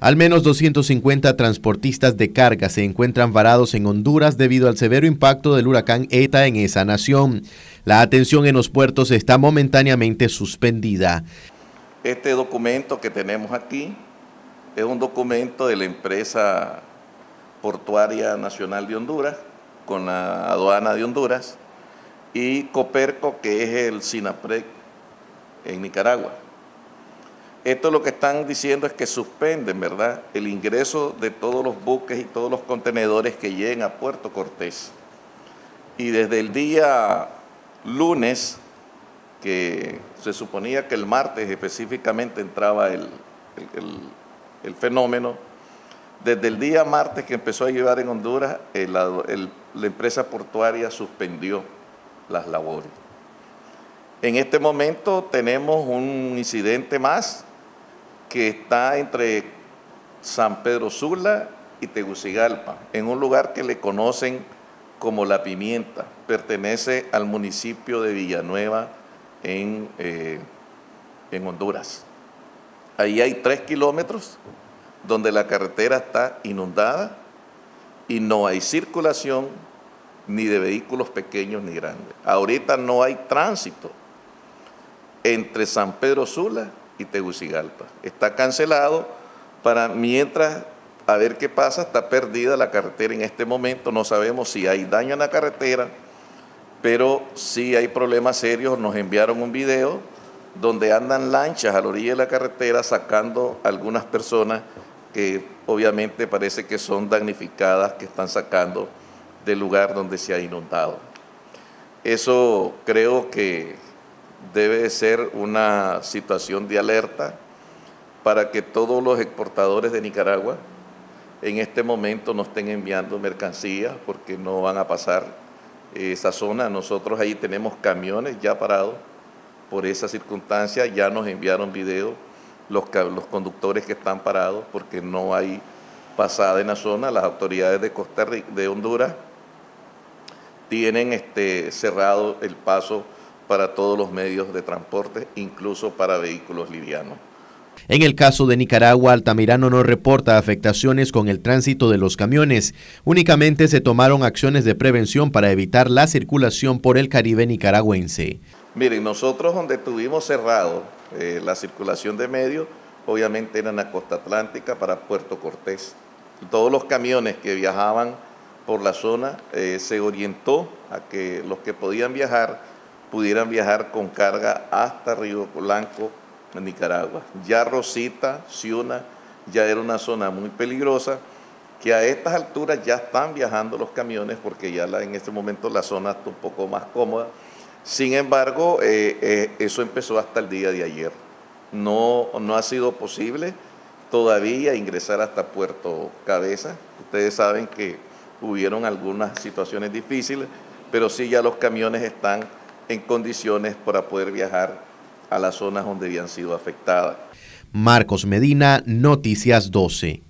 Al menos 250 transportistas de carga se encuentran varados en Honduras debido al severo impacto del huracán ETA en esa nación. La atención en los puertos está momentáneamente suspendida. Este documento que tenemos aquí es un documento de la empresa portuaria nacional de Honduras con la aduana de Honduras y Coperco que es el SINAPREC en Nicaragua. Esto lo que están diciendo es que suspenden, ¿verdad?, el ingreso de todos los buques y todos los contenedores que lleguen a Puerto Cortés. Y desde el día lunes, que se suponía que el martes específicamente entraba el, fenómeno, desde el día martes que empezó a llevar en Honduras, la empresa portuaria suspendió las labores. En este momento tenemos un incidente más que está entre San Pedro Sula y Tegucigalpa, en un lugar que le conocen como La Pimienta, pertenece al municipio de Villanueva en, eh, en Honduras. Ahí hay tres kilómetros donde la carretera está inundada y no hay circulación ni de vehículos pequeños ni grandes. Ahorita no hay tránsito entre San Pedro Sula y Tegucigalpa. Está cancelado para mientras a ver qué pasa, está perdida la carretera en este momento, no sabemos si hay daño en la carretera, pero sí hay problemas serios, nos enviaron un video donde andan lanchas a la orilla de la carretera sacando algunas personas que obviamente parece que son damnificadas, que están sacando del lugar donde se ha inundado. Eso creo que debe ser una situación de alerta para que todos los exportadores de Nicaragua en este momento no estén enviando mercancías porque no van a pasar esa zona. Nosotros ahí tenemos camiones ya parados por esa circunstancia, ya nos enviaron videos los, los conductores que están parados porque no hay pasada en la zona. Las autoridades de Costa Rica, de Honduras tienen este, cerrado el paso para todos los medios de transporte, incluso para vehículos livianos. En el caso de Nicaragua, Altamirano no reporta afectaciones con el tránsito de los camiones. Únicamente se tomaron acciones de prevención para evitar la circulación por el Caribe nicaragüense. Miren, nosotros donde tuvimos cerrado eh, la circulación de medios, obviamente era en la costa atlántica para Puerto Cortés. Todos los camiones que viajaban por la zona eh, se orientó a que los que podían viajar pudieran viajar con carga hasta Río Blanco, Nicaragua. Ya Rosita, Ciuna, ya era una zona muy peligrosa, que a estas alturas ya están viajando los camiones porque ya en este momento la zona está un poco más cómoda. Sin embargo, eh, eh, eso empezó hasta el día de ayer. No, no ha sido posible todavía ingresar hasta Puerto Cabeza. Ustedes saben que hubieron algunas situaciones difíciles, pero sí ya los camiones están en condiciones para poder viajar a las zonas donde habían sido afectadas. Marcos Medina, Noticias 12.